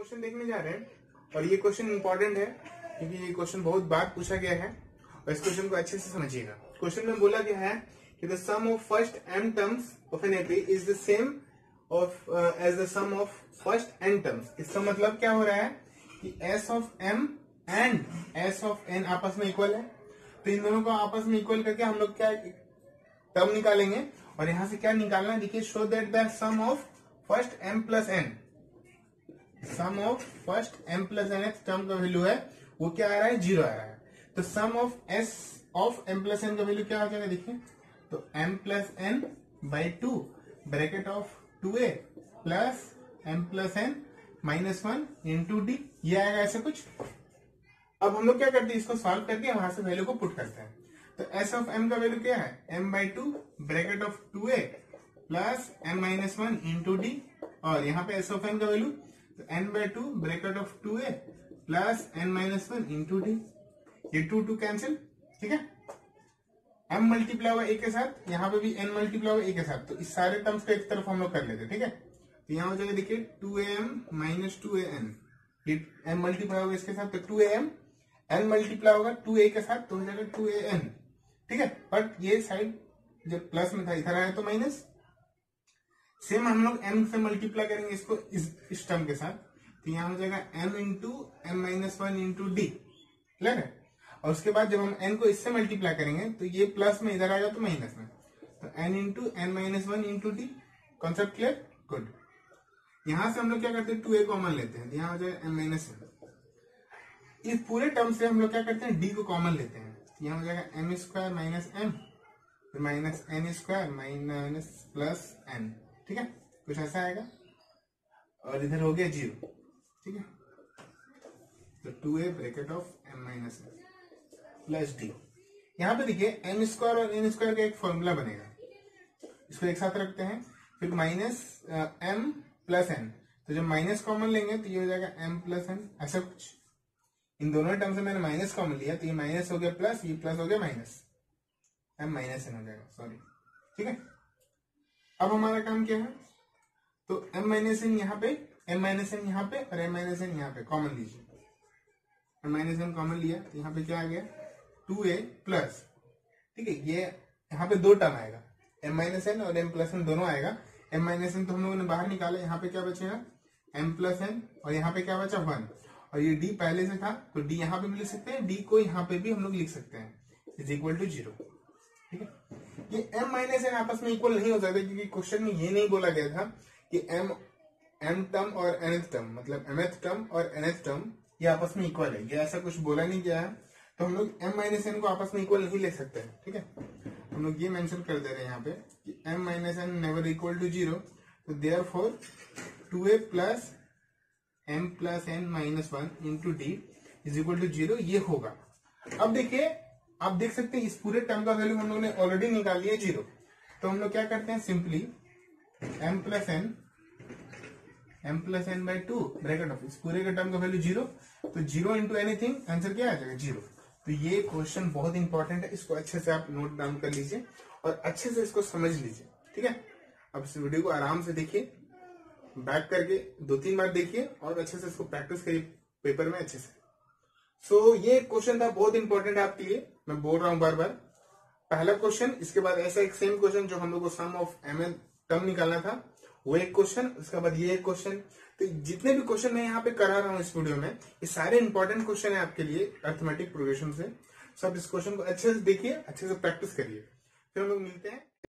Question देखने जा रहे हैं और ये क्वेश्चन इंपॉर्टेंट है, क्योंकि ये क्वेश्चन बहुत बार पूछा गया है और इस क्वेश्चन को अच्छे से समझिएगा। क्वेश्चन में बोला गया है कि the sum of first m terms of an AP is the same of as the sum of first n terms इसका मतलब क्या हो रहा है कि S of m and S of n आपस में इक्वल है। तो इन दोनों को आपस में इक्वल करके हम लोग क्या टर्म निकालेंगे और यहाँ से क्या निकालना है? देखिए show that the sum of first m plus n sum of first m plus n x term का वैल्यू है, वो क्या आ रहा है? ज़ीरो आ रहा है। तो sum of S of m plus n का वैल्यू क्या हो जाएगा देखिए। तो m plus n by two bracket of two a plus m plus n minus one into d ये आएगा ऐसे कुछ। अब हम लोग क्या करते हैं? इसको सॉल्व करके वहाँ से वैल्यू को पुट करते हैं। तो एस ऑफ़ एम का वैल्यू क्या है? M by two bracket of two a plus m minus one into d और यहाँ पे एस ऑफ़ एम का वैल्यू तो n by two bracket of two a plus n minus one into d ये two two cancel ठीक है? M multiply हुआ ए के साथ, यहाँ पे भी एन मल्टीप्लाई हुआ ए के साथ तो इस सारे टर्म्स को एक तरफ़ हम लोग कर लेते ठीक है? तो यहाँ हो जाएगा, देखिए two a m minus two a n m multiply होगा इसके साथ तो two a m n multiply होगा टू ए के साथ तो हो जाएगा टू ए एन ठीक है? बट ये साइड जब प्लस में था, इधर आया तो माइनस सेम हम लोग एम से मल्टीप्लाई करेंगे इसको इस, इस टर्म के साथ। तो यहाँ हो जाएगा m into m minus one into d clear है? और उसके बाद जब हम एन को इससे मल्टीप्लाई करेंगे तो ये प्लस में इधर आएगा तो माइनस में। तो n into n minus one into d concept clear good यहाँ से हम लोग क्या करते हैं? टू ए कॉमन लेते हैं। यहाँ हो जाएगा एम माइनस वन इस पूरे टर्म से हम लोग क्या करते हैं? डी को कॉमन लेते हैं। यहाँ हो जाएगा m square minus m minus n square minus plus n ठीक है? कुछ ऐसा आएगा? और इधर हो गया ज़ीरो। ठीक है? तो two a bracket of m minus n plus d यहाँ पे देखिए एम स्क्वायर और एन स्क्वायर का एक फॉर्मूला बनेगा। इसको एक साथ रखते हैं। फिर माइनस एम प्लस एन तो जब माइनस कॉमन लेंगे तो ये हो जाएगा एम प्लस एन ऐसा कुछ। इन दोनों टर्म से मैंने माइनस कॉमन लिया तो ये माइनस हो गया प्लस ये प्लस हो गया माइनस एम माइनस एन हो जाएगा सॉरी ठीक है? अब हमारा काम क्या है? तो एम माइनस एन यहाँ पे एम माइनस एन यहाँ पे और एम माइनस एन यहाँ पे कॉमन लीजिए। एम माइनस एन कॉमन लिया तो यहाँ पे क्या आ गया? टू ए प्लस ठीक है, ये यहाँ पे दो टर्म आएगा। एम माइनस एन और एम प्लस एन दोनों आएगा। एम माइनस एन तो हम लोगों ने बाहर निकाला, यहाँ पे क्या बचेगा एम प्लस एन और यहाँ पे क्या बचा? वन और ये डी पहले से था तो डी यहाँ पे भी लिख सकते हैं डी को यहाँ पे भी हम लोग लिख सकते हैं। इज़ इक्वल टू ज़ीरो ये m माइनस एन आपस में इक्वल नहीं हो सकता, क्योंकि क्वेश्चन में ये नहीं बोला गया था कि m m टर्म और nth टर्म मतलब mth टर्म और nth टर्म ये आपस में इक्वल है। ये ऐसा कुछ बोला नहीं गया है। तो हम लोग m माइनस एन को आपस में इक्वल नहीं ले सकते हैं ठीक है? हम लोग ये मेंशन कर दे रहे हैं यहाँ पे कि m minus n never equal to zero तो therefore two a plus m plus n minus one into d is equal to zero ये होगा। अब देखिए आप देख सकते हैं, इस पूरे टर्म का वैल्यू हम लोग ने ऑलरेडी निकाल लिया ज़ीरो तो हम लोग क्या करते हैं simply m plus n m plus n by two bracket of इस पूरे के टर्म का वैल्यू ज़ीरो तो ज़ीरो इंटू एनीथिंग आंसर क्या आ जाएगा? ज़ीरो तो ये क्वेश्चन बहुत इंपॉर्टेंट है, इसको अच्छे से आप नोट डाउन कर लीजिए और अच्छे से इसको समझ लीजिए, ठीक है? अब इस वीडियो को आराम से देखिए बैक करके दो तीन बार देखिए और अच्छे से इसको प्रैक्टिस करिए पेपर में अच्छे से। सो so, ये क्वेश्चन था बहुत इंपॉर्टेंट है आपके लिए। मैं बोल रहा हूँ बार बार। पहला क्वेश्चन इसके बाद ऐसा एक सेम क्वेश्चन जो हम लोग को sum of m n term निकालना था। वो एक क्वेश्चन उसके बाद ये एक क्वेश्चन तो जितने भी क्वेश्चन मैं यहाँ पे करा रहा हूँ इस वीडियो में ये सारे इंपॉर्टेंट क्वेश्चन है आपके लिए अर्थमेटिक प्रोग्रेशन से। सब इस क्वेश्चन को अच्छे से देखिए अच्छे से प्रैक्टिस करिए। फिर हम लोग मिलते हैं।